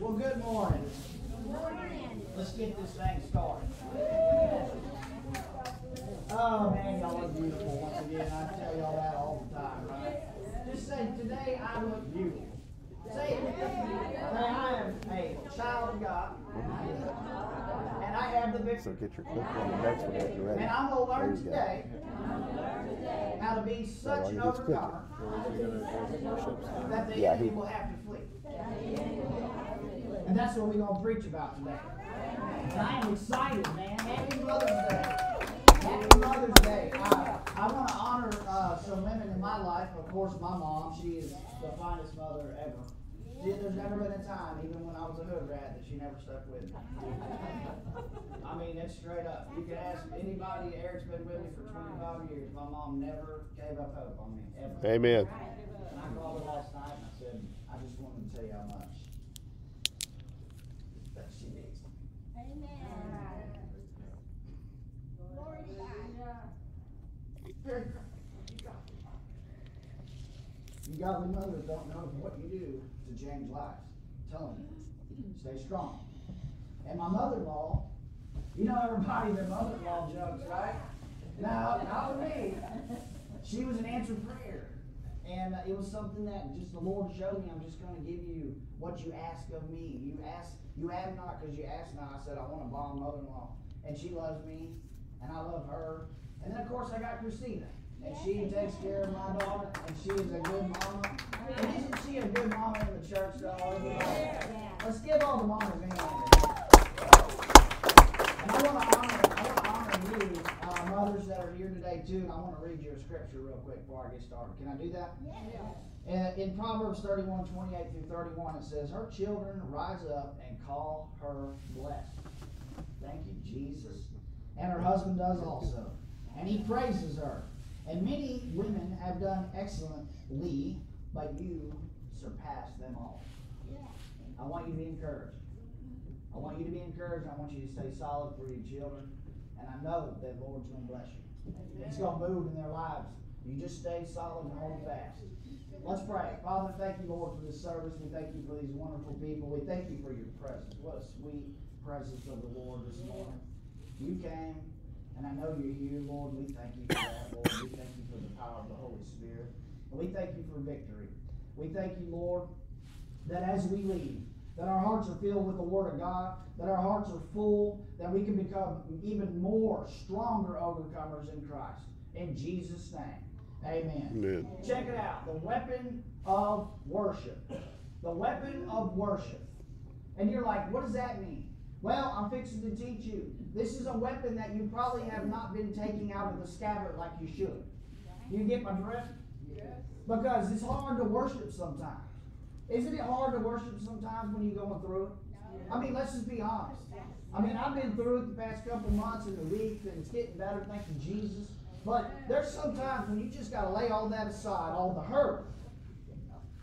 Well, good morning. Good morning. Let's get this thing started. Oh man, y'all look beautiful once again. I tell y'all that all the time, right? Just say, today I look beautiful. Say, say I am a child of God. And I have the victory. So get your clip on the next one after you're ready. And I'm gonna learn today how to be So all such an you do is click it. overcomer that the Yeah, enemy he- will have to flee. And that's what we're gonna preach about today. And I am excited, man. Happy Mother's Day. Happy Mother's Day. I, I want to honor uh, some women in my life. Of course, my mom. She is the finest mother ever. See, there's never been a time, even when I was a hood rat, that she never stuck with me. I mean, it's straight up. You can ask anybody. Eric's been with me for 25 years. My mom never gave up hope on me, ever. Amen. And I called her last night and I said, I just wanted to tell you how much that she needs me. You godly mothers don't know what you do to change lives. I'm telling you, stay strong. And my mother-in-law, you know everybody their mother-in-law jokes, right? Now, not me. She was an answered prayer. And uh, it was something that just the Lord showed me. I'm just going to give you what you ask of me. You ask, you have not because you ask not. I said I want a bomb mother-in-law, and she loves me, and I love her. And then of course I got Christina, and she takes care of my daughter, and she is a good mama. And isn't she a good mama in the church though? Let's give all the mamas a hand. And I want to honor, I want to honor you, mothers that are here today too. And I want to read you a scripture real quick before I get started. Can I do that? Uh, in Proverbs 31, 28 through 31, it says, Her children rise up and call her blessed. Thank you, Jesus. And her husband does also. And he praises her. And many women have done excellently, but you surpass them all. I want you to be encouraged. I want you to be encouraged. I want you to stay solid for your children. And I know that Lord's going to bless you. He's going to move in their lives. You just stay solid and hold fast. Let's pray. Father, thank you, Lord, for this service. We thank you for these wonderful people. We thank you for your presence. What a sweet presence of the Lord this morning. You came, and I know you're here, Lord. We thank you for that, Lord. We thank you for the power of the Holy Spirit. And we thank you for victory. We thank you, Lord, that as we leave, that our hearts are filled with the Word of God, that our hearts are full, that we can become even more stronger overcomers in Christ. In Jesus' name, amen. Amen. Check it out the weapon of worship. The weapon of worship. And you're like, what does that mean? Well, I'm fixing to teach you. This is a weapon that you probably have not been taking out of the scabbard like you should. You get my drift? Yes. Because it's hard to worship sometimes. Isn't it hard to worship sometimes when you're going through it? I mean, let's just be honest. I mean, I've been through it the past couple months and the week, and it's getting better, thank you, Jesus. But there's sometimes when you just got to lay all that aside, all the hurt.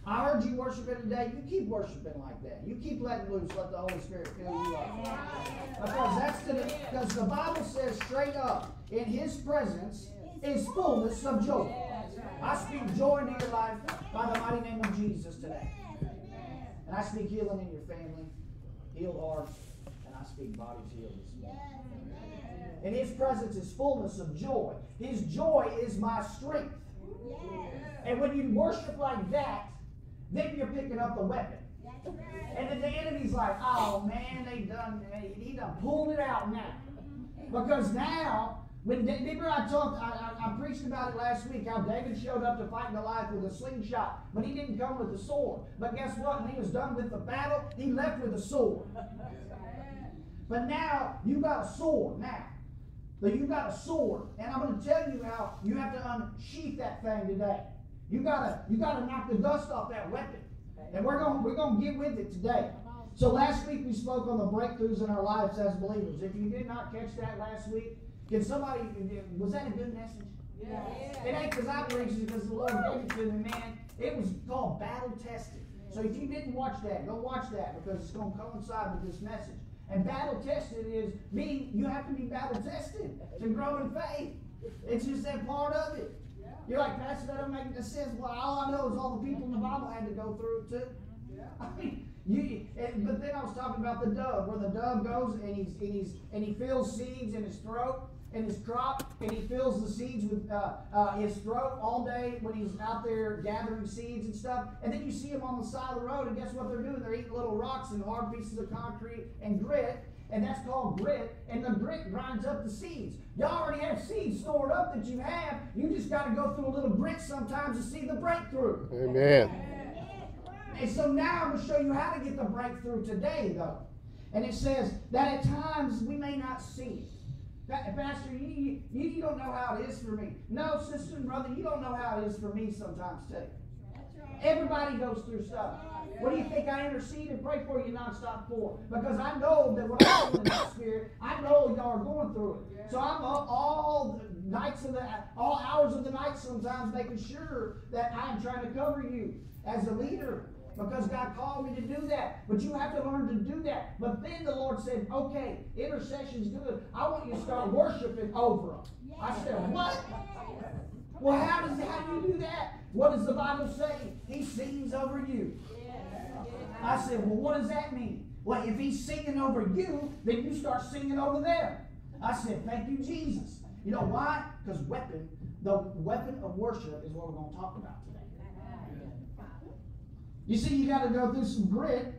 I heard you worshiping today. You keep worshiping like that. You keep letting loose, let the Holy Spirit fill you up. Because that's the because the Bible says straight up, in His presence is fullness of joy. I speak joy into your life by the mighty name of Jesus today. And I speak healing in your family, healed hearts, and I speak bodies healed this morning. In His presence is fullness of joy. His joy is my strength. And when you worship like that, then you're picking up the weapon. And then the enemy's like, oh man, they done, he done pulled it out now. Mm-hmm. Because now, when remember I talked, I, I, I preached about it last week, how David showed up to fight Goliath with a slingshot, but he didn't come with a sword. But guess what? When he was done with the battle, he left with a sword. But now you got a sword now. So you got a sword, and I'm going to tell you how you have to unsheath that thing today. You gotta you gotta knock the dust off that weapon, and we're going we're going to get with it today. So last week we spoke on the breakthroughs in our lives as believers. If you did not catch that last week, can somebody was that a good message? Yeah. It ain't because I preached it because the Lord gave it to me, man. It was called battle tested. So if you didn't watch that, go watch that because it's going to coincide with this message. And battle tested is being, you have to be battle tested to grow in faith. It's just that part of it. You're like, Pastor, that don't make any sense. Well, all I know is all the people in the Bible had to go through it too. Yeah. I mean, You, and, but then I was talking about the dove, where the dove goes and he's and he's and he fills seeds in his throat and his crop, and he fills the seeds with uh, uh, his throat all day when he's out there gathering seeds and stuff. And then you see him on the side of the road, and guess what they're doing? They're eating little rocks and hard pieces of concrete and grit, and that's called grit. And the grit grinds up the seeds. Y'all already have seeds stored up that you have. You just got to go through a little grit sometimes to see the breakthrough. Amen. And so now I'm going to show you how to get the breakthrough today, though. And it says that at times we may not see it. Pastor, you, you, you don't know how it is for me. No, sister and brother, you don't know how it is for me sometimes too. Everybody goes through stuff. What do you think I intercede and pray for you nonstop for? Because I know that when I'm in the spirit, I know y'all are going through it. So I'm up all nights of the all hours of the night sometimes making sure that I'm trying to cover you as a leader because God called me to do that. But you have to learn to do that. But then the Lord said, okay, intercession's good. I want you to start worshiping over them. I said, what? Well, how does how do you do that? What does the Bible say? He sings over you. I said, well, what does that mean? Well, if he's singing over you, then you start singing over them. I said, thank you, Jesus. You know why? Because weapon, the weapon of worship is what we're going to talk about today. You see, you got to go through some grit,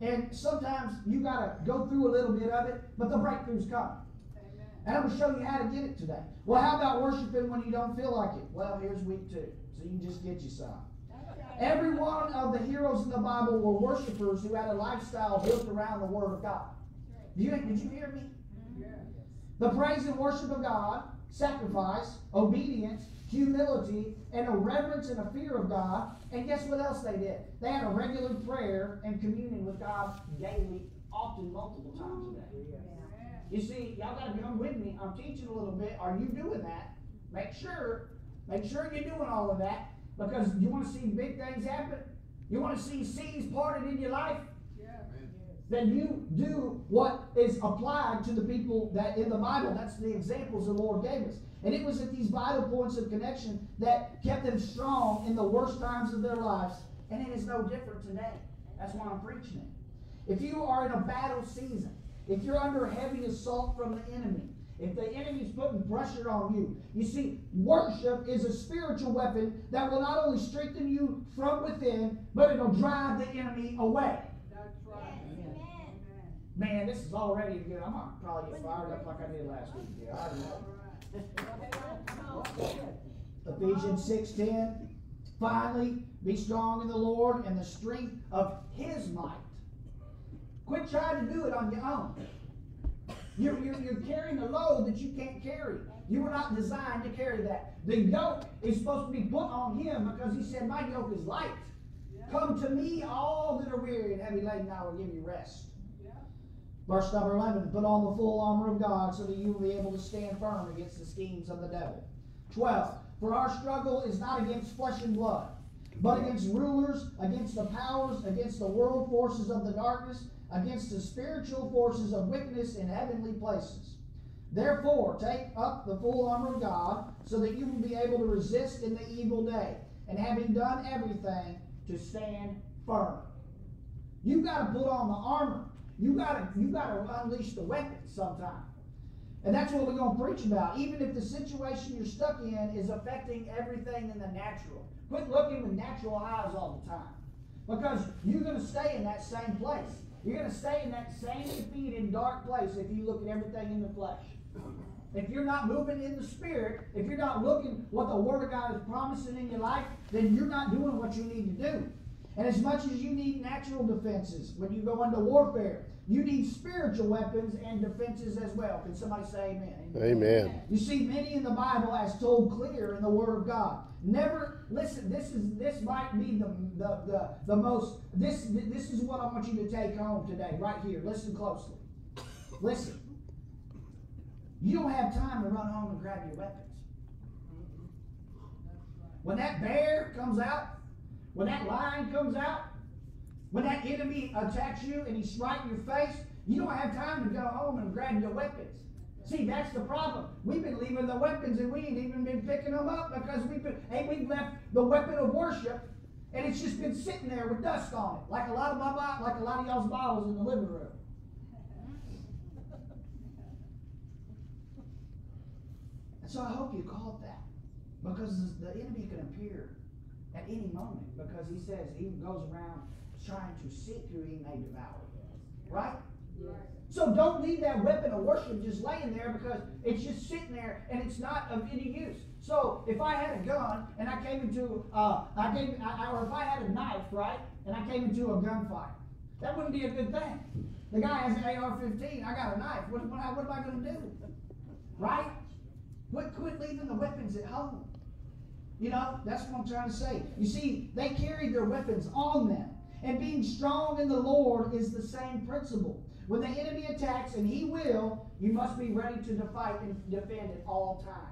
and sometimes you got to go through a little bit of it, but the breakthrough's coming. And I'm going to show you how to get it today. Well, how about worshiping when you don't feel like it? Well, here's week two, so you can just get you some. Every one of the heroes in the Bible were worshipers who had a lifestyle built around the Word of God. Did you, did you hear me? The praise and worship of God, sacrifice, obedience, humility, and a reverence and a fear of God. And guess what else they did? They had a regular prayer and communion with God daily, often multiple times a day. You see, y'all got to come with me. I'm teaching a little bit. Are you doing that? Make sure, make sure you're doing all of that because you want to see big things happen. You want to see seas parted in your life. Then you do what is applied to the people that in the Bible. That's the examples the Lord gave us. And it was at these vital points of connection that kept them strong in the worst times of their lives. And it is no different today. That's why I'm preaching it. If you are in a battle season, if you're under heavy assault from the enemy, if the enemy's putting pressure on you, you see, worship is a spiritual weapon that will not only strengthen you from within, but it'll drive the enemy away. That's right. Man, this is already good. I'm gonna probably get fired up like I did last week. Yeah, I know. Ephesians 6:10. Finally, be strong in the Lord and the strength of his might. Quit trying to do it on your own. You're, you're, you're carrying a load that you can't carry. You were not designed to carry that. The yoke is supposed to be put on him because he said, My yoke is light. Come to me, all that are weary and heavy laden, I will give you rest. Verse number 11, put on the full armor of God so that you will be able to stand firm against the schemes of the devil. 12, for our struggle is not against flesh and blood, but against rulers, against the powers, against the world forces of the darkness, against the spiritual forces of wickedness in heavenly places. Therefore, take up the full armor of God so that you will be able to resist in the evil day, and having done everything, to stand firm. You've got to put on the armor. You gotta you gotta unleash the weapon sometime. And that's what we're to preach about. Even if the situation you're stuck in is affecting everything in the natural. Quit looking with natural eyes all the time. Because you're going to stay in that same place. You're going to stay in that same defeated, dark place if you look at everything in the flesh. If you're not moving in the spirit, if you're not looking what the Word of God is promising in your life, then you're not doing what you need to do. And as much as you need natural defenses when you go into warfare, you need spiritual weapons and defenses as well. Can somebody say amen? Amen. You see, many in the Bible as told clear in the Word of God. Never listen, this is this might be the the, the, the most this this is what I want you to take home today, right here. Listen closely. Listen. You don't have time to run home and grab your weapons. When that bear comes out, when that lion comes out, when that enemy attacks you and he's right in your face, you don't have time to go home and grab your weapons. See, that's the problem. We've been leaving the weapons and we ain't even been picking them up because we've been, hey, we've left the weapon of worship and it's just been sitting there with dust on it, like a lot of my like a lot of y'all's Bibles in the living room. And so I hope you caught that, because the enemy can appear at any moment, because he says he goes around trying to seek who he may devour. Right? So don't leave that weapon of worship just laying there because it's just sitting there and it's not of any use. So if I had a gun and I came into, uh, I came, I, or if I had a knife, right, and I came into a gunfight, that wouldn't be a good thing. The guy has an AR-15. I got a knife. What, what, what am I going to do? Right? Quit, quit leaving the weapons at home. You know, that's what I'm trying to say. You see, they carried their weapons on them. And being strong in the Lord is the same principle. When the enemy attacks, and he will, you must be ready to fight and defend at all times.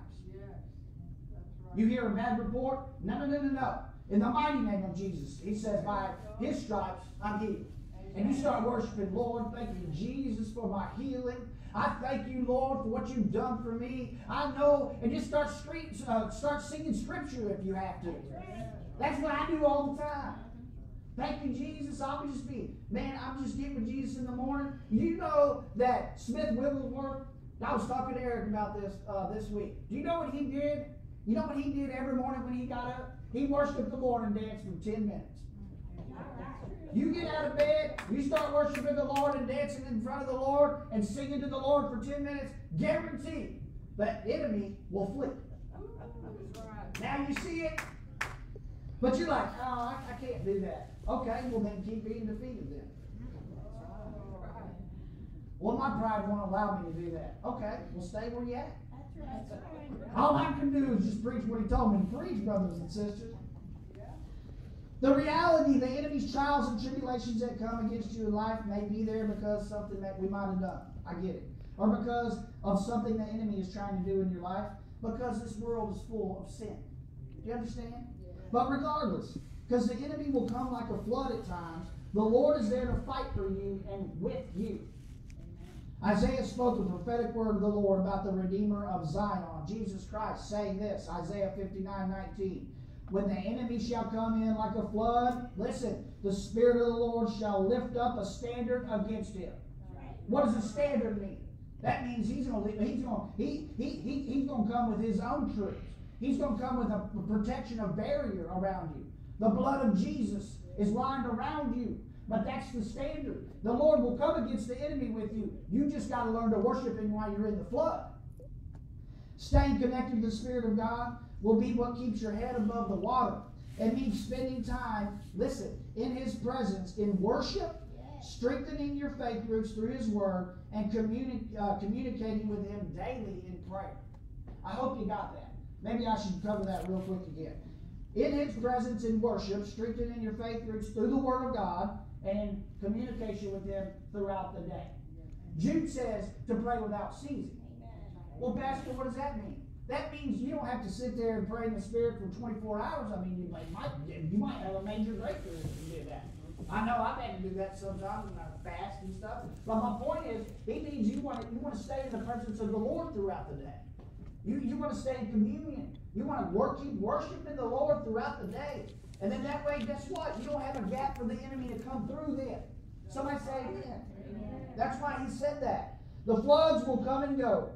You hear a bad report? No, no, no, no, no. In the mighty name of Jesus, he says, by his stripes, I'm healed. And you start worshiping, Lord, thank you, Jesus, for my healing. I thank you, Lord, for what you've done for me. I know, and just start, street, uh, start singing scripture if you have to. That's what I do all the time. Thank you, Jesus. I'll just be, man, I'm just getting with Jesus in the morning. You know that Smith Wigglesworth, I was talking to Eric about this uh, this week. Do you know what he did? You know what he did every morning when he got up? He worshiped the Lord and danced for 10 minutes. You get out of bed, you start worshiping the Lord and dancing in front of the Lord and singing to the Lord for 10 minutes, guarantee that enemy will flee. Now you see it, but you're like, oh, I, I can't do that. Okay, well then keep being defeated then. Well, my pride won't allow me to do that. Okay, well stay where you at. All I can do is just preach what he told me to preach, brothers and sisters. The reality, the enemy's trials and tribulations that come against you in life may be there because something that we might have done. I get it. Or because of something the enemy is trying to do in your life. Because this world is full of sin. Do you understand? But regardless, because the enemy will come like a flood at times, the Lord is there to fight for you and with you. Isaiah spoke a prophetic word of the Lord about the Redeemer of Zion, Jesus Christ, saying this Isaiah 59 19. When the enemy shall come in like a flood, listen, the Spirit of the Lord shall lift up a standard against him. What does a standard mean? That means he's going to he's going he, he, he, he's going to come with his own troops. He's going to come with a protection, a barrier around you. The blood of Jesus is lined around you. But that's the standard. The Lord will come against the enemy with you. You just got to learn to worship Him while you're in the flood. Staying connected to the Spirit of God will be what keeps your head above the water. It means spending time, listen, in His presence in worship, strengthening your faith roots through His Word, and communi- uh, communicating with Him daily in prayer. I hope you got that. Maybe I should cover that real quick again. In His presence in worship, strengthening in your faith roots through the Word of God, and in communication with Him throughout the day. Jude says to pray without ceasing. Well, Pastor, what does that mean? That means you don't have to sit there and pray in the Spirit for 24 hours. I mean, you might, you might have a major breakthrough if you do that. I know I've had to do that sometimes when I fast and stuff. But my point is, it means you want to you want to stay in the presence of the Lord throughout the day. You you want to stay in communion. You want to work, keep worshiping the Lord throughout the day. And then that way, guess what? You don't have a gap for the enemy to come through then. Somebody say amen. That's why he said that. The floods will come and go,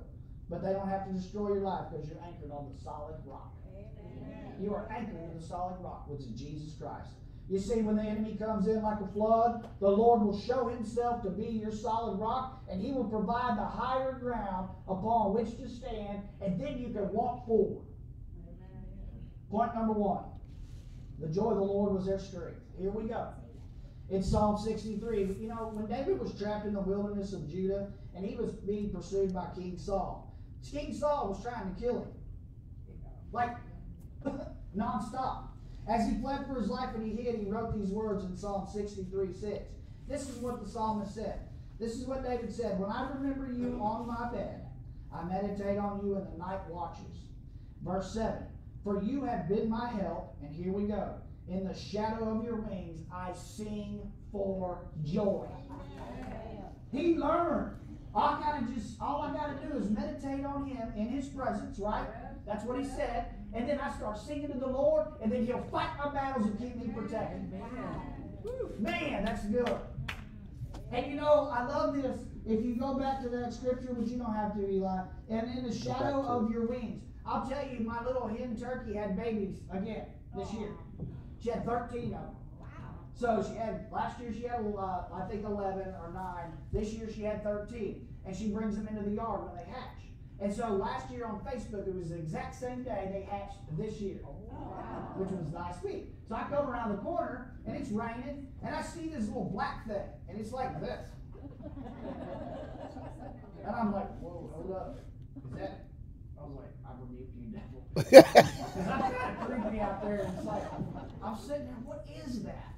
but they don't have to destroy your life because you're anchored on the solid rock. You are anchored in the solid rock, which is Jesus Christ. You see, when the enemy comes in like a flood, the Lord will show himself to be your solid rock, and he will provide the higher ground upon which to stand, and then you can walk forward. Point number one the joy of the Lord was their strength. Here we go. In Psalm 63, you know, when David was trapped in the wilderness of Judah and he was being pursued by King Saul, King Saul was trying to kill him. Like, nonstop. As he fled for his life and he hid, he wrote these words in Psalm 63 6. This is what the psalmist said. This is what David said When I remember you on my bed, I meditate on you in the night watches. Verse 7 For you have been my help, and here we go. In the shadow of your wings, I sing for joy. He learned. All I gotta just all I gotta do is meditate on him in his presence, right? That's what he said. And then I start singing to the Lord, and then he'll fight my battles and keep me protected. Man, that's good. And you know, I love this. If you go back to that scripture, which you don't have to, Eli, and in the shadow of your wings. I'll tell you, my little hen turkey had babies again this year. She had 13 of them. So she had last year she had uh, I think 11 or 9. This year she had 13, and she brings them into the yard when they hatch. And so last year on Facebook, it was the exact same day they hatched this year, oh, which was last week. So I come around the corner and it's raining, and I see this little black thing, and it's like this. And I'm like, whoa, hold up. Is that? I was like, I rebuke you, devil. Because I'm kind of creepy out there, and it's like, I'm sitting there, what is that?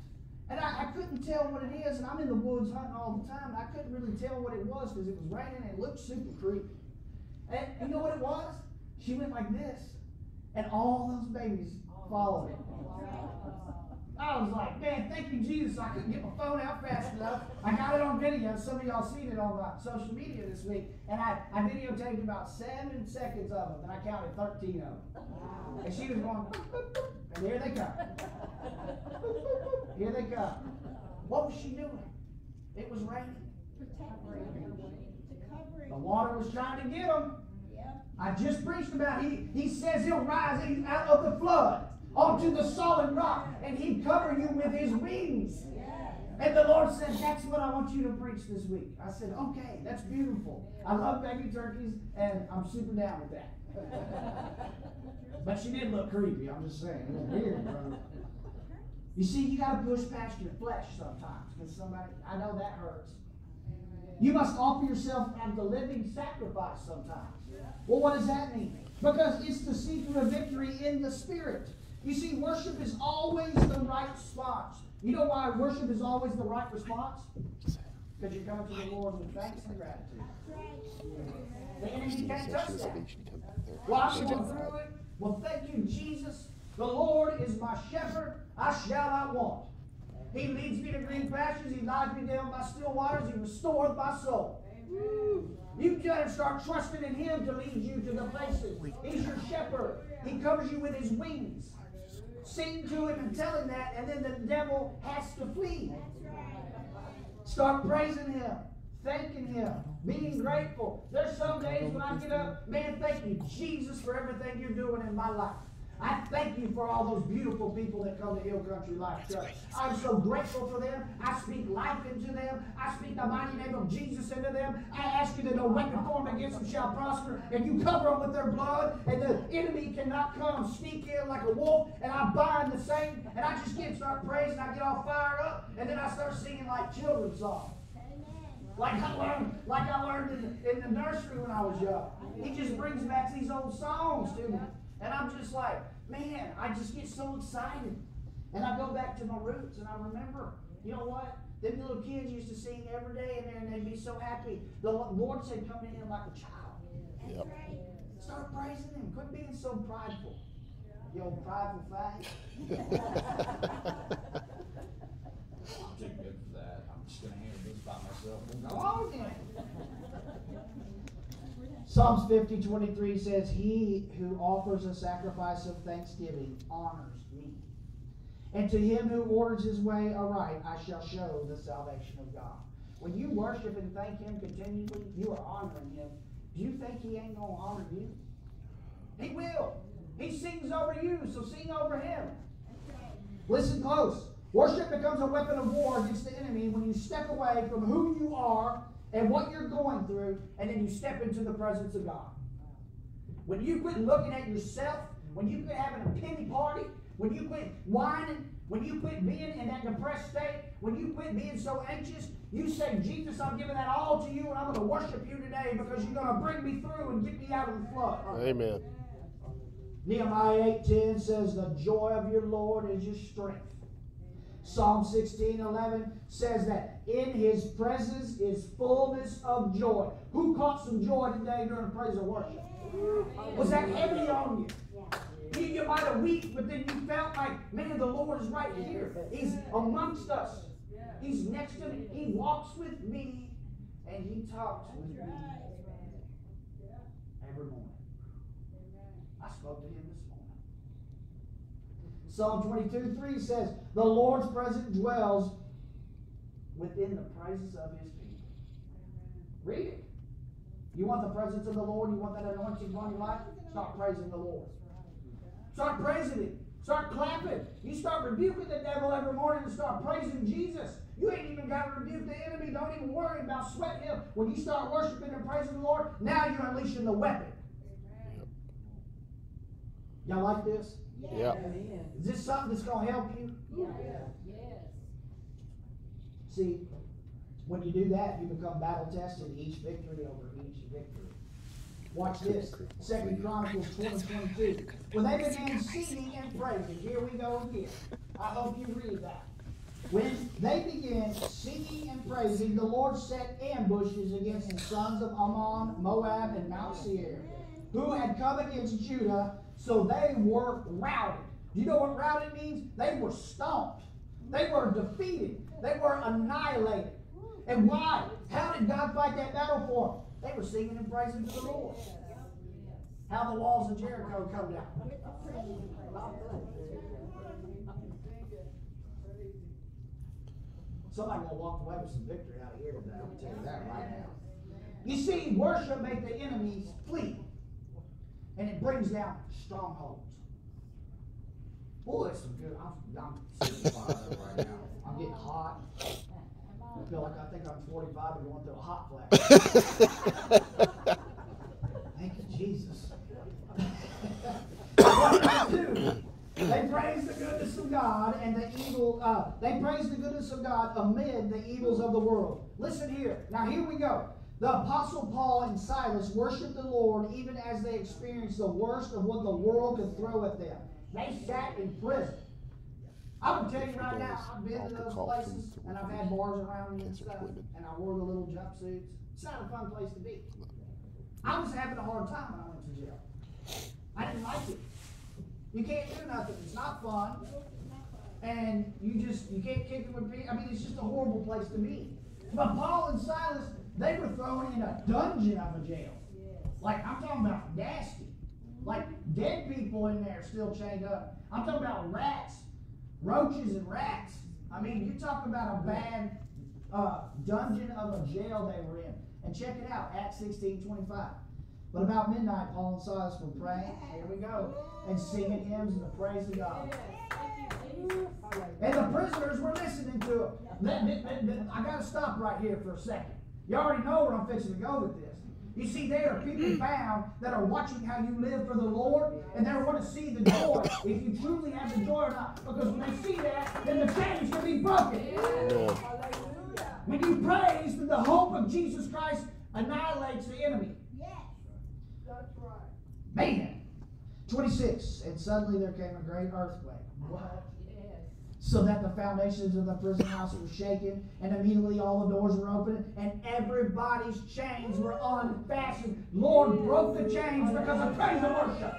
And I, I couldn't tell what it is, and I'm in the woods hunting all the time, and I couldn't really tell what it was because it was raining and it looked super creepy. And you know what it was? She went like this, and all those babies followed it. I was like, man, thank you, Jesus. I couldn't get my phone out fast enough. I got it on video. Some of y'all seen it on my social media this week. And I, I videotaped about seven seconds of them, and I counted 13 of them. And she was going, and here they come. Here they come. What was she doing? It was raining. The water was trying to get him. I just preached about he he says he'll rise out of the flood onto the solid rock and he'd cover you with his wings. And the Lord said, That's what I want you to preach this week. I said, Okay, that's beautiful. I love baby turkeys and I'm super down with that. but she did look creepy, I'm just saying. It was weird, bro. You see, you gotta push past your flesh sometimes. Because somebody I know that hurts. You must offer yourself as the living sacrifice sometimes. Well, what does that mean? Because it's the secret of victory in the spirit. You see, worship is always the right response. You know why worship is always the right response? Because you're coming to the Lord with thanks and gratitude. The enemy can't touch that. Well, I'm through it. Well, thank you, Jesus. The Lord is my shepherd. I shall not want. He leads me to green pastures. He lies me down by still waters. He restores my soul. You gotta start trusting in Him to lead you to the places. He's your shepherd. He covers you with His wings. Sing to Him and tell Him that, and then the devil has to flee. Start praising Him, thanking Him, being grateful. There's some days when I get up, man, thank you, Jesus, for everything you're doing in my life. I thank you for all those beautiful people that come to Hill Country Life Church. I'm so grateful for them. I speak life into them. I speak the mighty name of Jesus into them. I ask you that no weapon formed against them shall prosper. And you cover them with their blood, and the enemy cannot come sneak in like a wolf. And I bind the same, and I just get start praising. I get all fired up, and then I start singing like children's songs. Like I learned, like I learned in, in the nursery when I was young. He just brings back these old songs to me. And I'm just like, man, I just get so excited. And I go back to my roots and I remember, you know what? Them little kids used to sing every day and they'd be so happy. The Lord said, come in like a child. Yep. Start praising Him. Quit being so prideful. You old prideful fag. I'm too good for that. I'm just gonna handle this by myself. Go on then. Psalms 50, 23 says, He who offers a sacrifice of thanksgiving honors me. And to him who orders his way aright, I shall show the salvation of God. When you worship and thank him continually, you are honoring him. Do you think he ain't going to honor you? He will. He sings over you, so sing over him. Listen close. Worship becomes a weapon of war against the enemy when you step away from who you are and what you're going through, and then you step into the presence of God. When you quit looking at yourself, when you quit having a pity party, when you quit whining, when you quit being in that depressed state, when you quit being so anxious, you say, Jesus, I'm giving that all to you, and I'm going to worship you today because you're going to bring me through and get me out of the flood. Amen. Nehemiah 8:10 says, The joy of your Lord is your strength. Psalm 16, 11 says that in his presence is fullness of joy. Who caught some joy today during praise and worship? Was that heavy on you? You, you might have wept, but then you felt like, man, the Lord is right here. He's amongst us. He's next to me. He walks with me and he talks with me every morning. I spoke to him this morning. Psalm 22 3 says, The Lord's presence dwells within the praises of his people. Read it. You want the presence of the Lord? You want that anointing on your life? Start praising the Lord. Start praising Him. Start clapping. You start rebuking the devil every morning and start praising Jesus. You ain't even got to rebuke the enemy. Don't even worry about sweating him. When you start worshiping and praising the Lord, now you're unleashing the weapon. Y'all like this? Yep. Is this something that's going to help you? Yes. See, when you do that, you become battle tested each victory over each victory. Watch this. Second Chronicles twenty twenty-two. When they began singing and praising, here we go again. I hope you read that. When they began singing and praising, the Lord set ambushes against the sons of Ammon, Moab, and Mount Seir, who had come against Judah, so they were routed. Do you know what routed means? They were stomped. They were defeated. They were annihilated. And why? How did God fight that battle for them? They were singing and praising to the Lord. How the walls of Jericho come down. Somebody gonna walk away with some victory out of here today. I'm tell you that right now. You see, worship makes the enemies flee, and it brings down strongholds. Boy, it's some good. I'm, I'm sitting right now. I'm getting hot. I feel like I think I'm 45 and going through a hot flash. Thank you, Jesus. what did they do? They praised the goodness of God and the evil. Uh, they praise the goodness of God amid the evils of the world. Listen here. Now here we go. The apostle Paul and Silas worshiped the Lord even as they experienced the worst of what the world could throw at them. They sat in prison. I would tell you right now, I've been to those places and I've had bars around me and stuff, and I wore the little jumpsuits. It's not a fun place to be. I was having a hard time when I went to jail. I didn't like it. You can't do nothing. It's not fun. And you just you can't kick it with people. I mean, it's just a horrible place to be. But Paul and Silas, they were thrown in a dungeon of a jail. Like I'm talking about nasty. Like dead people in there still chained up. I'm talking about rats, roaches and rats. I mean, you talk about a bad uh, dungeon of a jail they were in. And check it out, Acts 16, 25. But about midnight, Paul and Silas were praying, here we go, and singing hymns in the praise of God. And the prisoners were listening to let- I got to stop right here for a second. You already know where I'm fixing to go with this. You see, there are people mm. found that are watching how you live for the Lord, and they want to see the joy, if you truly have the joy or not. Because when they see that, then the chains can be broken. When you praise, then the hope of Jesus Christ annihilates the enemy. Yes, that's right. Man. 26. And suddenly there came a great earthquake. What? So that the foundations of the prison house were shaken, and immediately all the doors were open, and everybody's chains were unfastened. Lord broke the chains because of praise and worship.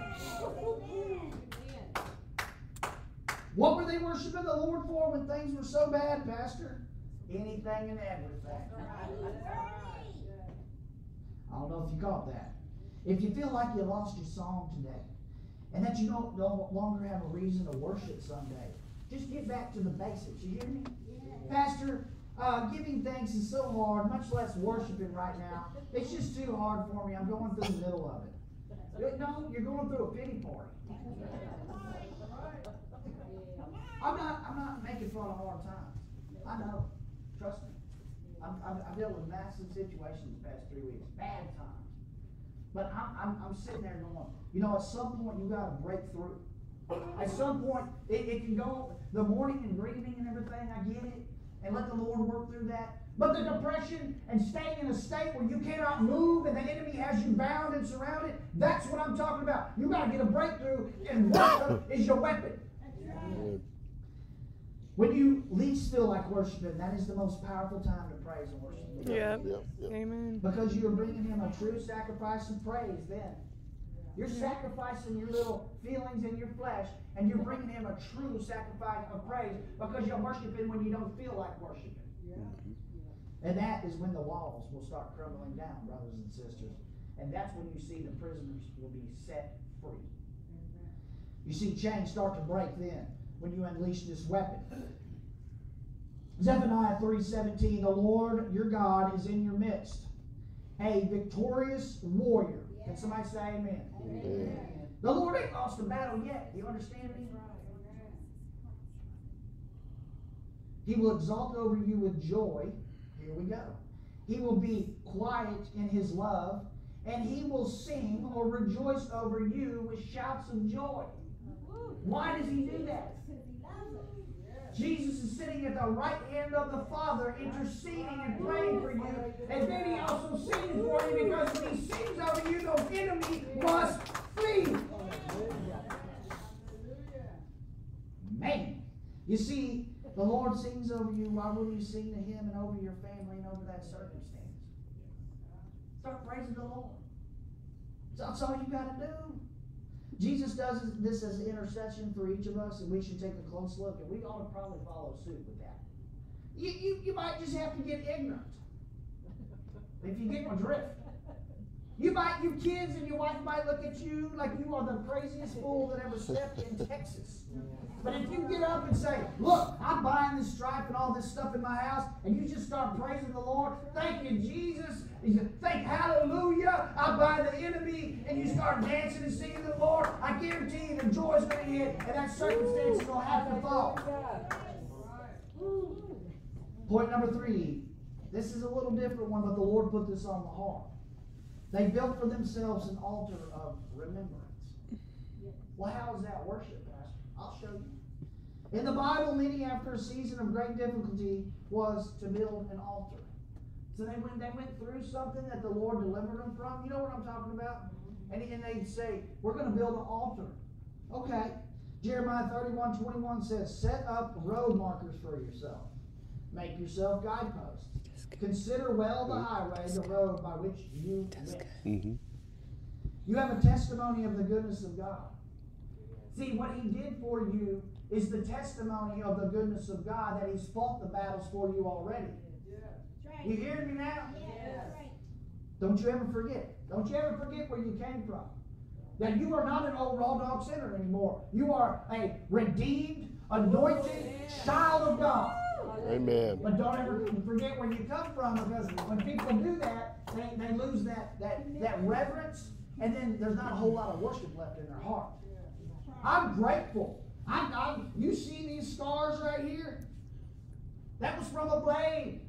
What were they worshiping the Lord for when things were so bad, Pastor? Anything and everything. I don't know if you caught that. If you feel like you lost your song today, and that you don't no longer have a reason to worship someday, just get back to the basics. You hear me? Pastor, uh, giving thanks is so hard, much less worshiping right now. It's just too hard for me. I'm going through the middle of it. No, you're going through a pity party. I'm not. I'm not making fun of hard times. I know. Trust me. I've, I've dealt with massive situations the past three weeks, bad times. But I'm, I'm, I'm sitting there going, you know, at some point you got to break through. At some point, it, it can go the mourning and grieving and everything. I get it, and let the Lord work through that. But the depression and staying in a state where you cannot move and the enemy has you bound and surrounded—that's what I'm talking about. You got to get a breakthrough, and worship is your weapon. When you least feel like worshiping, that is the most powerful time to praise and worship. the Lord. Yep. Yep, yep. Amen. Because you're bringing him a true sacrifice of praise then. You're sacrificing your little feelings in your flesh, and you're bringing him a true sacrifice of praise because you're worshiping when you don't feel like worshiping. Mm-hmm. And that is when the walls will start crumbling down, brothers and sisters. And that's when you see the prisoners will be set free. You see chains start to break then when you unleash this weapon. Zephaniah 3:17 The Lord your God is in your midst, a victorious warrior. Can somebody say amen? Amen. The Lord ain't lost the battle yet. Do you understand me? He will exalt over you with joy. Here we go. He will be quiet in his love, and he will sing or rejoice over you with shouts of joy. Why does he do that? Jesus is sitting at the right hand of the Father, interceding and praying for you. And then he also sings for you because when he sings over you, the enemy must flee. Man, you see, the Lord sings over you. Why wouldn't you sing to Him and over your family and over that circumstance? Start praising the Lord. That's all you got to do. Jesus does this as intercession for each of us, and we should take a close look, and we ought to probably follow suit with that. You, you, you might just have to get ignorant. If you get my drift. You might, you kids and your wife might look at you like you are the craziest fool that ever stepped in Texas. But if you get up and say, Look, I'm buying this stripe and all this stuff in my house, and you just start praising the Lord, thank you, Jesus. You say, Thank hallelujah. I buy the enemy, and you start dancing and singing the Lord. I guarantee you the joy's going to hit, and that circumstance will have to fall. Point number three. This is a little different one, but the Lord put this on the heart. They built for themselves an altar of remembrance. Well, how is that worship, Pastor? I'll show you. In the Bible, many after a season of great difficulty was to build an altar. So they went, they went through something that the Lord delivered them from. You know what I'm talking about? And, and they'd say, We're going to build an altar. Okay. Jeremiah 31 21 says, Set up road markers for yourself. Make yourself guideposts. Consider well the highway, the road by which you went. Mm-hmm. You have a testimony of the goodness of God. See, what He did for you is the testimony of the goodness of God that He's fought the battles for you already. You hear me now? Don't you ever forget. Don't you ever forget where you came from. That you are not an old raw dog sinner anymore. You are a redeemed, anointed child of God. Amen. But don't ever forget where you come from because when people do that, they, they lose that, that, that reverence and then there's not a whole lot of worship left in their heart. I'm grateful. I'm, I'm, you see these scars right here? That was from a blade.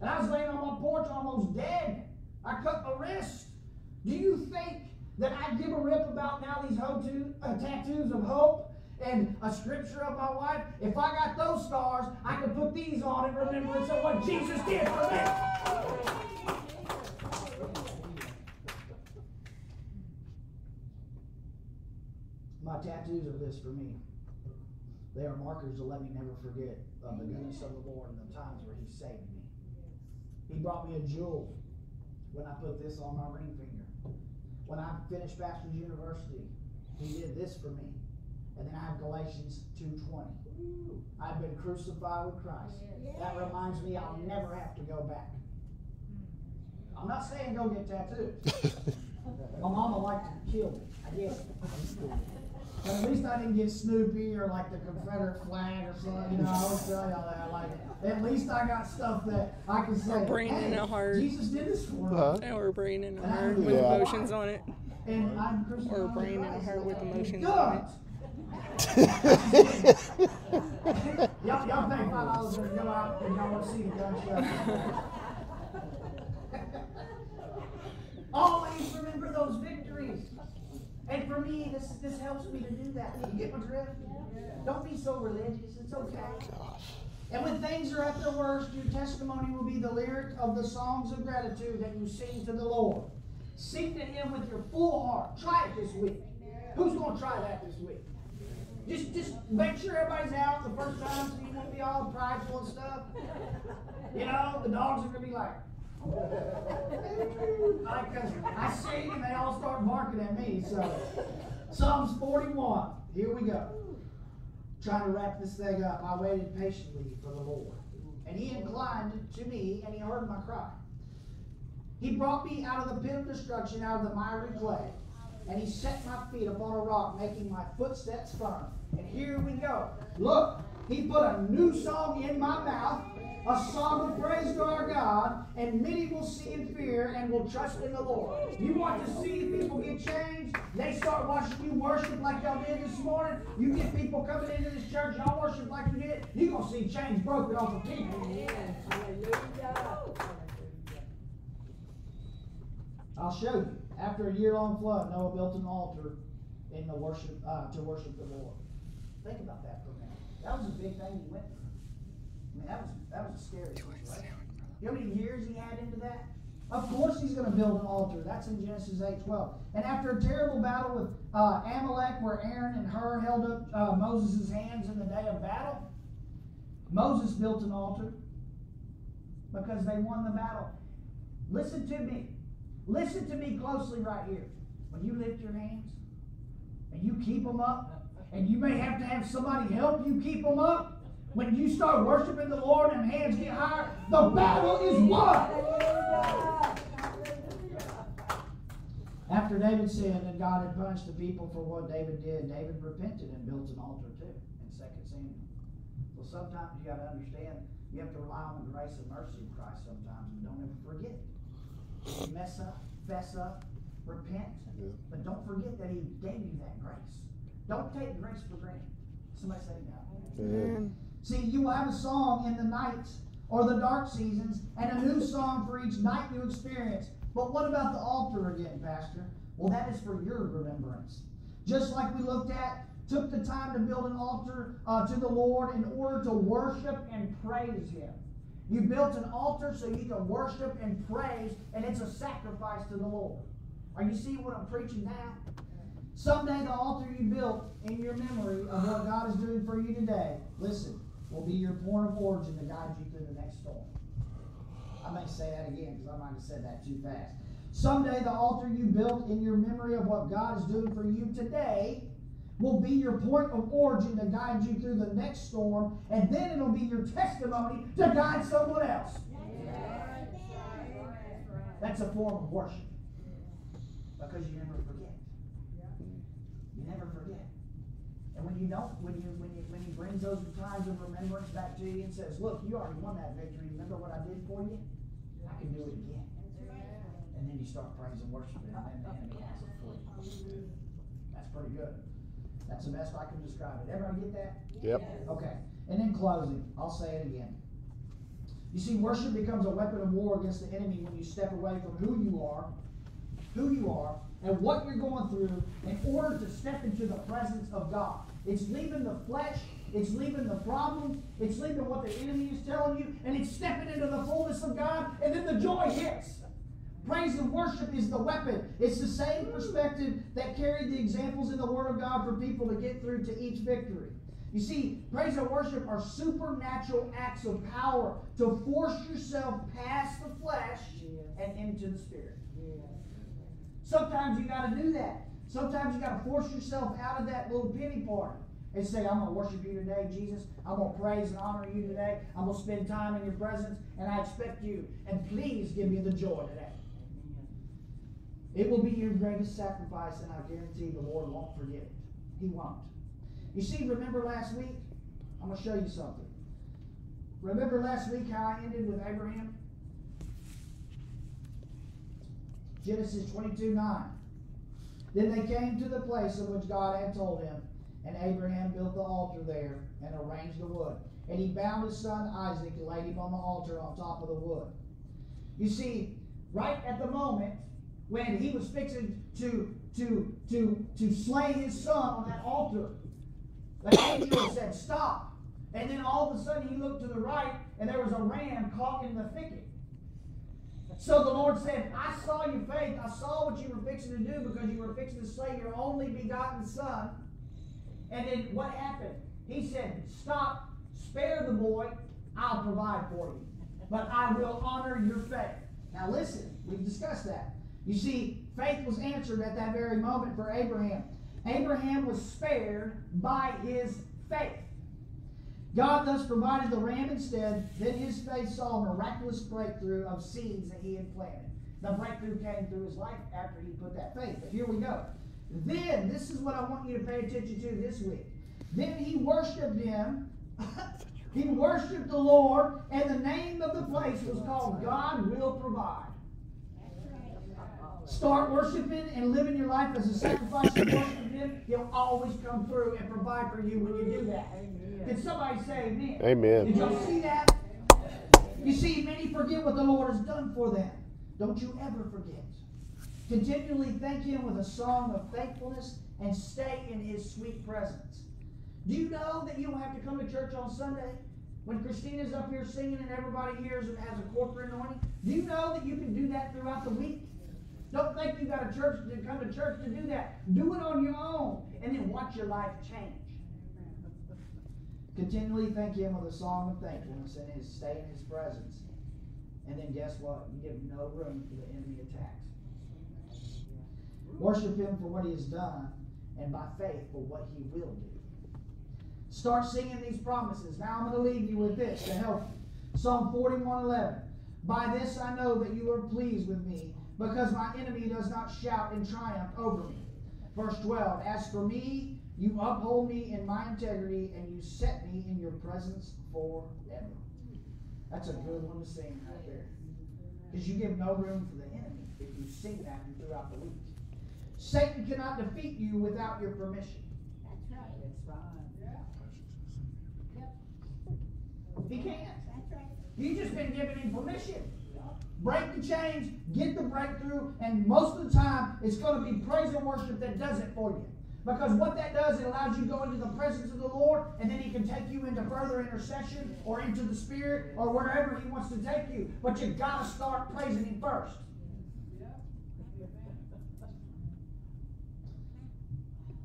And I was laying on my porch almost dead. I cut my wrist. Do you think that I give a rip about now these ho- uh, tattoos of hope and a scripture of my wife? If I got those scars, I could put these on in remembrance of what Jesus did for me. My tattoos are this for me. They are markers to let me never forget of the goodness of the Lord and the times where He saved me. He brought me a jewel when I put this on my ring finger. When I finished Pastor's University, He did this for me. And then I have Galatians 2.20. I've been crucified with Christ. That reminds me I'll never have to go back. I'm not saying go get tattoos. My mama liked to kill me. I guess. But at least I didn't get Snoopy or like the Confederate flag or something. You know, I always tell y'all that. Like, at least I got stuff that I can say. Or brain hey, in a heart. Jesus did this for me. Uh-huh. Or a brain in a heart with Yeah. emotions on it. And I'm crucified Or a with brain in a heart with emotions Good. on it. Y'all, y'all pay five dollars out and y'all want to see the gunshot. Always remember those victories. And for me, this this helps me to do that. You get my drift? Don't be so religious. It's okay. And when things are at their worst, your testimony will be the lyric of the songs of gratitude that you sing to the Lord. Sing to Him with your full heart. Try it this week. Who's going to try that this week? Just, just make sure everybody's out the first time so you won't be all prideful and stuff. You know, the dogs are gonna be like, like, 'cause I sing and they all start barking at me. So, Psalms 41. Here we go. Trying to wrap this thing up. I waited patiently for the Lord, and He inclined to me, and He heard my cry. He brought me out of the pit of destruction, out of the miry clay. and he set my feet upon a rock, making my footsteps firm. And here we go. Look, he put a new song in my mouth, a song of praise to our God, and many will see and fear and will trust in the Lord. You want to see people get changed? They start watching you worship like y'all did this morning. You get people coming into this church, y'all worship like you did. You're going to see change broken off of people. I'll show you. After a year-long flood, Noah built an altar in the worship uh, to worship the Lord. Think about that for a minute. That was a big thing he went through. I mean, that was that was a scary situation. You know how many years he had into that? Of course, he's going to build an altar. That's in Genesis eight twelve. And after a terrible battle with uh, Amalek, where Aaron and Hur held up uh, Moses' hands in the day of battle, Moses built an altar because they won the battle. Listen to me. Listen to me closely right here. When you lift your hands and you keep them up, and you may have to have somebody help you keep them up, when you start worshiping the Lord and hands get higher, the battle is won. After David sinned and God had punished the people for what David did, David repented and built an altar too in 2 Samuel. So sometimes you got to understand you have to rely on the grace and mercy of Christ sometimes and don't ever forget it. Mess up, fess up, repent, Yeah. but don't forget that He gave you that grace. Don't take grace for granted. Somebody say no. Yeah. See, you will have a song in the nights or the dark seasons and a new song for each night you experience. But what about the altar again, Pastor? Well, that is for your remembrance. Just like we looked at, took the time to build an altar uh, to the Lord in order to worship and praise Him. You built an altar so you can worship and praise, and it's a sacrifice to the Lord. Are you seeing what I'm preaching now? Someday the altar you built in your memory of what God is doing for you today, listen, will be your point of origin to guide you through the next storm. I may say that again because I might have said that too fast. Someday the altar you built in your memory of what God is doing for you today will be your point of origin to guide you through the next storm, and then it'll be your testimony to guide someone else. That's a form of worship. Because you never forget. You never forget. And when you don't, when you when you when he brings those times of remembrance back to you and says, Look, you already won that victory. Remember what I did for you? I can do it again. And then you start praising worshiping, and then the enemy has it for you. That's pretty good. That's the best I can describe it. Everybody get that? Yep. Okay. And in closing, I'll say it again. You see, worship becomes a weapon of war against the enemy when you step away from who you are, who you are, and what you're going through in order to step into the presence of God. It's leaving the flesh, it's leaving the problems, it's leaving what the enemy is telling you, and it's stepping into the fullness of God, and then the joy hits. Praise and worship is the weapon. It's the same perspective that carried the examples in the Word of God for people to get through to each victory. You see, praise and worship are supernatural acts of power to force yourself past the flesh and into the spirit. Sometimes you got to do that. Sometimes you got to force yourself out of that little pity party and say, I'm going to worship you today, Jesus. I'm going to praise and honor you today. I'm going to spend time in your presence, and I expect you. And please give me the joy today. It will be your greatest sacrifice, and I guarantee the Lord won't forget it. He won't. You see, remember last week? I'm going to show you something. Remember last week how I ended with Abraham? Genesis 22 9. Then they came to the place of which God had told him, and Abraham built the altar there and arranged the wood. And he bound his son Isaac and laid him on the altar on top of the wood. You see, right at the moment when he was fixing to to to to slay his son on that altar, the angel said, Stop. And then all of a sudden he looked to the right and there was a ram caught in the thicket. So the Lord said, I saw your faith. I saw what you were fixing to do because you were fixing to slay your only begotten son. And then what happened? He said, Stop, spare the boy, I'll provide for you. But I will honor your faith. Now listen, we've discussed that. You see, faith was answered at that very moment for Abraham. Abraham was spared by his faith. God thus provided the ram instead. Then his faith saw a miraculous breakthrough of seeds that he had planted. The breakthrough came through his life after he put that faith. But here we go. Then, this is what I want you to pay attention to this week. Then he worshiped him. he worshiped the Lord, and the name of the place was called God Will Provide. Start worshiping and living your life as a sacrifice of worship Him. He'll always come through and provide for you when you do that. Can somebody say amen? Amen. Did y'all see that? You see, many forget what the Lord has done for them. Don't you ever forget. Continually thank Him with a song of thankfulness and stay in His sweet presence. Do you know that you don't have to come to church on Sunday? When Christina's up here singing and everybody hears and has a corporate anointing, do you know that you can do that throughout the week? Don't think you've got a church to come to church to do that. Do it on your own and then watch your life change. Continually thank Him with a song of thankfulness and his stay in His presence. And then guess what? You give no room for the enemy attacks. Worship Him for what He has done and by faith for what He will do. Start singing these promises. Now I'm going to leave you with this to help you. Psalm 41:11. By this I know that you are pleased with me, because my enemy does not shout in triumph over me. Verse 12. As for me, you uphold me in my integrity, and you set me in your presence forever. That's a good one to sing right there. Because you give no room for the enemy if you sing that throughout the week. Satan cannot defeat you without your permission. That's right. That's right. He can't. That's right. You just been giving him permission. Break the chains, get the breakthrough, and most of the time it's going to be praise and worship that does it for you. Because what that does, it allows you to go into the presence of the Lord, and then He can take you into further intercession or into the Spirit or wherever He wants to take you. But you've got to start praising Him first.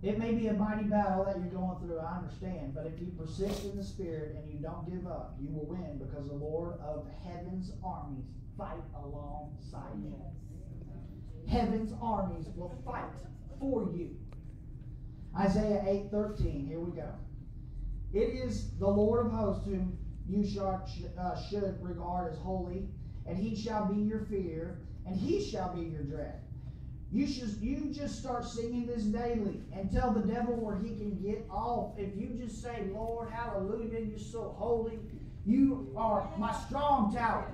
It may be a mighty battle that you're going through, I understand, but if you persist in the Spirit and you don't give up, you will win because the Lord of heaven's armies fight alongside you. Heaven's armies will fight for you. Isaiah 8:13, here we go. It is the Lord of hosts whom you shall, uh, should regard as holy, and he shall be your fear, and he shall be your dread. You should you just start singing this daily and tell the devil where he can get off. If you just say, Lord, hallelujah, you're so holy. You are my strong tower.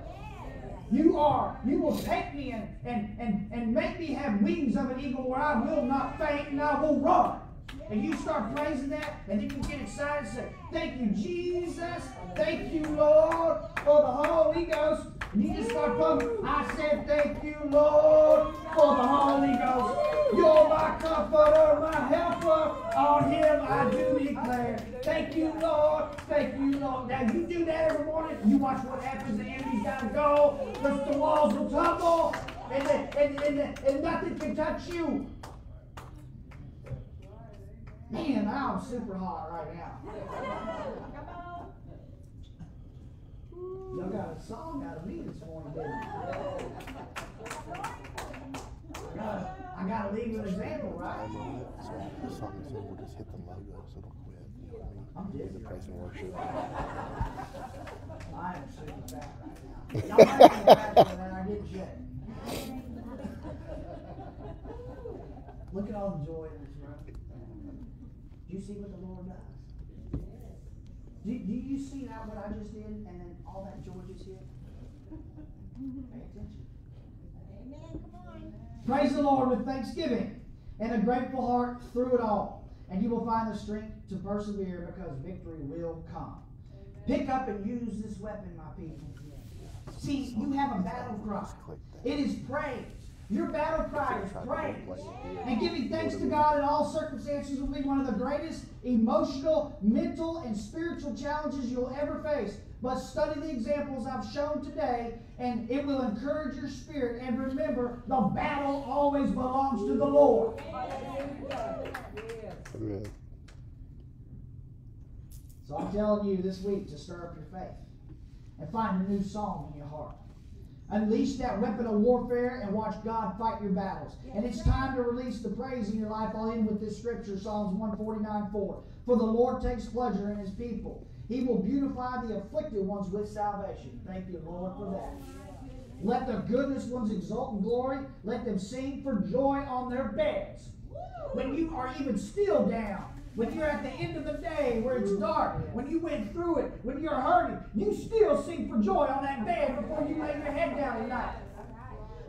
You are, you will take me and, and, and, and make me have wings of an eagle where I will not faint and I will run. And you start praising that, and then you get excited and say, Thank you, Jesus. Thank you, Lord, for the Holy Ghost. And you just start pumping. I said, Thank you, Lord, for the Holy Ghost. You're my comforter, my helper. On him I do declare. Thank you, Lord. Thank you, Lord. Now you do that every morning. You watch what happens. The enemy's got to go. The, the walls will tumble. And, the, and, and, and nothing can touch you. Man, I'm super hot right now. Y'all got a song out of me this morning, didn't you? I gotta, leave an example, right? So the song is we'll just hit the logo so it'll quit. You know what I I'm mean? The praise and worship. I am super fat right now. Y'all might be faster than I get shit. Look at all the joy in this room. Do you see what the Lord does? Do, do you see that what I just did and then all that George is here? Pay attention. Amen. Come on. Praise the Lord with thanksgiving and a grateful heart through it all. And you will find the strength to persevere because victory will come. Pick up and use this weapon, my people. See, you have a battle cry. It is praise. Your battle cry is praise. And giving thanks to God in all circumstances will be one of the greatest emotional, mental, and spiritual challenges you'll ever face. But study the examples I've shown today, and it will encourage your spirit. And remember, the battle always belongs to the Lord. Amen. So I'm telling you this week to stir up your faith and find a new song in your heart. Unleash that weapon of warfare and watch God fight your battles. And it's time to release the praise in your life. I'll end with this scripture, Psalms 149 4. For the Lord takes pleasure in his people. He will beautify the afflicted ones with salvation. Thank you, Lord, for that. Let the goodness ones exult in glory. Let them sing for joy on their beds. When you are even still down, when you're at the end of the day where it's dark, when you went through it, when you're hurting, you still sing for joy on that bed before you lay your head down at night.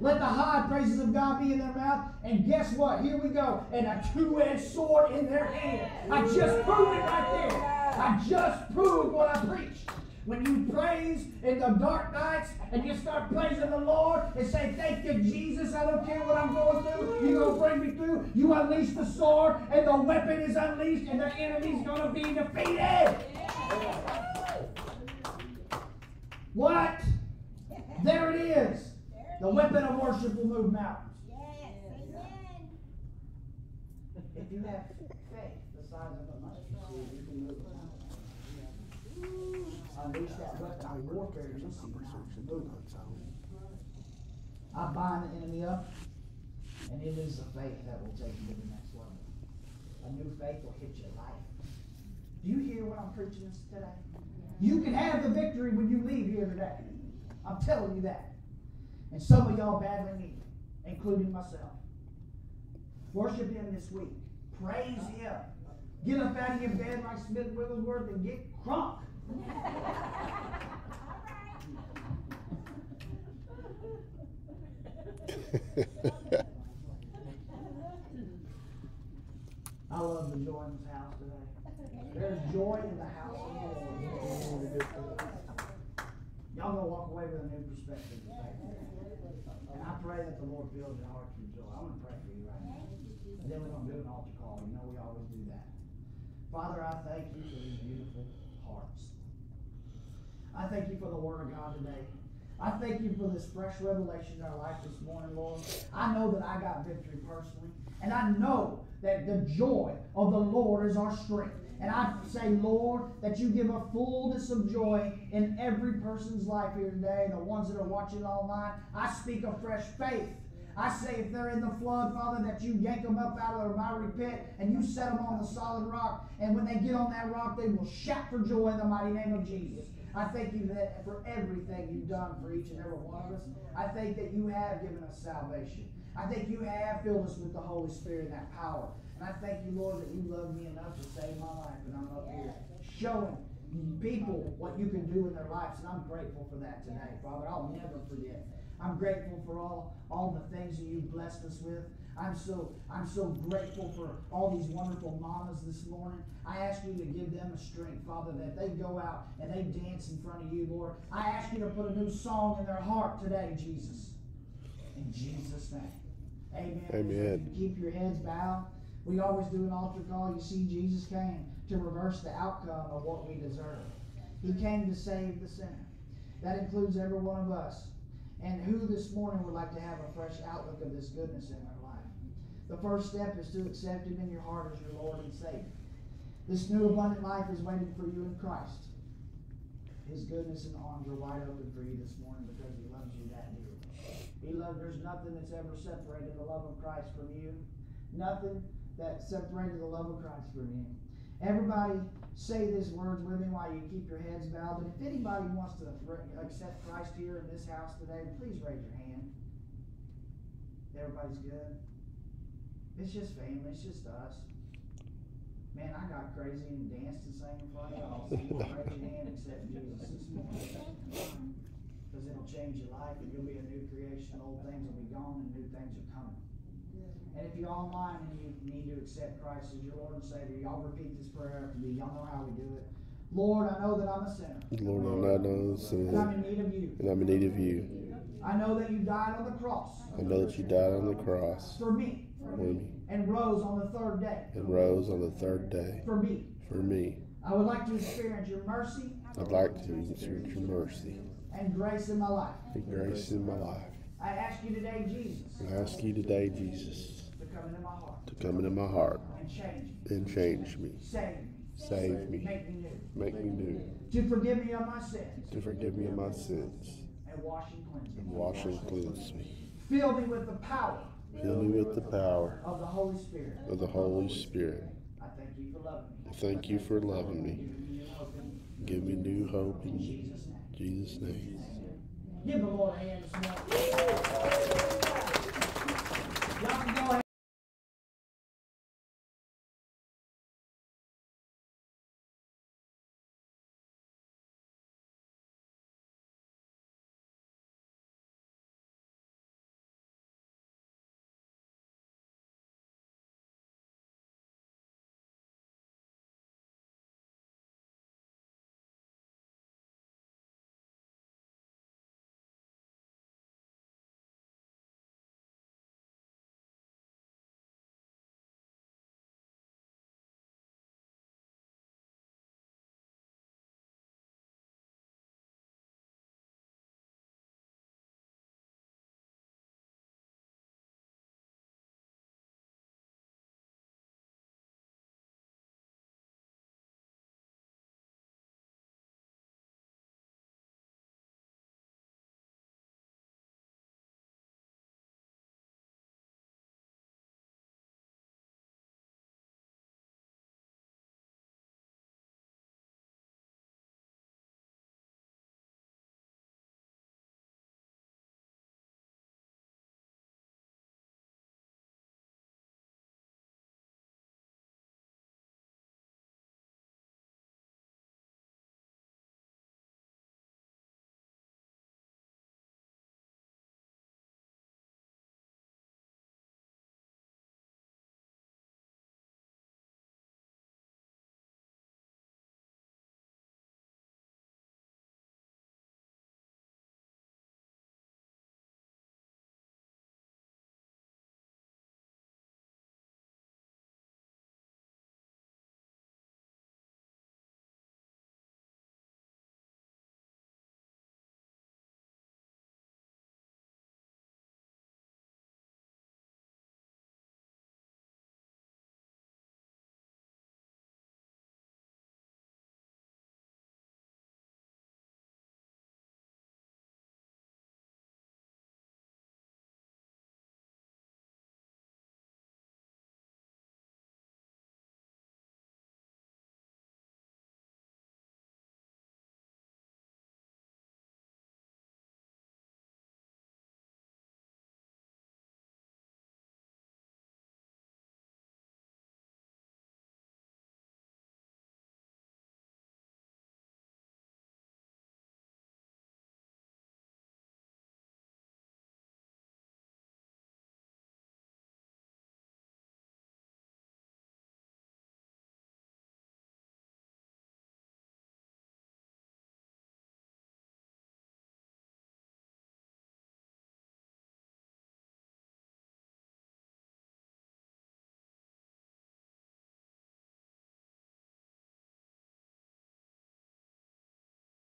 Let the high praises of God be in their mouth. And guess what? Here we go. And a two-edged sword in their hand. I just proved it right there. I just proved what I preached. When you praise in the dark nights and you start praising the Lord and say, Thank you, Jesus. I don't care what I'm going through. You're going to bring me through. You unleash the sword and the weapon is unleashed and the enemy's going to be defeated. What? There it is. The weapon of worship will move mountains. Yes, amen. If you have faith the size of a mustard seed, you can move a. Unleash that weapon of warfare. I bind the enemy up, and it is the faith that will take you to the next level. A new faith will hit your life. Do you hear what I'm preaching today? You can have the victory when you leave here today. I'm telling you that. And some of y'all badly need it, including myself. Worship Him this week. Praise Him. Get up out of your bed like Smith Wigglesworth and get crunk. I love the joy in this house today. There's joy in the house of the Lord. Y'all gonna walk away with a new perspective today. And I pray that the Lord builds your heart with joy. I'm gonna pray for you right now. And then we're gonna do an altar call. You know we always do that. Father, I thank you for these beautiful hearts. I thank you for the word of God today. I thank you for this fresh revelation in our life this morning, Lord. I know that I got victory personally. And I know that the joy of the Lord is our strength. And I say, Lord, that you give a fullness of joy in every person's life here today, the ones that are watching online. I speak of fresh faith. I say, if they're in the flood, Father, that you yank them up out of their miry pit and you set them on the solid rock. And when they get on that rock, they will shout for joy in the mighty name of Jesus. I thank you that for everything you've done for each and every one of us. I thank that you have given us salvation. I think you have filled us with the Holy Spirit and that power. And I thank you, Lord, that you love me enough to save my life. And I'm up here showing people what you can do in their lives. And I'm grateful for that today, Father. I'll never forget. I'm grateful for all, all the things that you've blessed us with. I'm so I'm so grateful for all these wonderful mamas this morning. I ask you to give them a strength, Father, that they go out and they dance in front of you, Lord. I ask you to put a new song in their heart today, Jesus. In Jesus' name. Amen. Amen. Keep your heads bowed. We always do an altar call. You see, Jesus came to reverse the outcome of what we deserve. He came to save the sinner. That includes every one of us. And who this morning would like to have a fresh outlook of this goodness in our? The first step is to accept Him in your heart as your Lord and Savior. This new abundant life is waiting for you in Christ. His goodness and arms are wide open for you this morning because He loves you that dearly. He loves, there's nothing that's ever separated the love of Christ from you. Nothing that separated the love of Christ from you. Everybody say these words with me while you keep your heads bowed. And if anybody wants to accept Christ here in this house today, please raise your hand. Everybody's good. It's just family. It's just us. Man, I got crazy and danced and sang in front of y'all. So you raise your hand and Jesus this morning. Because it'll change your life and you'll be a new creation. Old things will be gone and new things are coming. And if you're online and you need to accept Christ as your Lord and Savior, y'all repeat this prayer after me. Y'all know how we do it. Lord, I know that I'm a sinner. Lord, I know And I'm in need of you. and I'm in need of you. I know that you died on the cross I know that you died on the cross for me for me and rose on the third day. And rose on the third day. For me. for me. I would like to experience your mercy. I'd like to experience your mercy. And grace in my life. and grace in my life. I ask you today, Jesus, I ask you today, Jesus, to come into my heart. to come into my heart. And change me, and change me, save me, save me, make me new, make me new, to forgive me of my sins. To forgive me of my sins, and wash and cleanse and wash and cleanse me. Fill me with the power Fill me with the power of the Holy Spirit. Of the Holy Spirit. I thank you for loving me. Give me new hope in Jesus' name. Give the Lord a hand.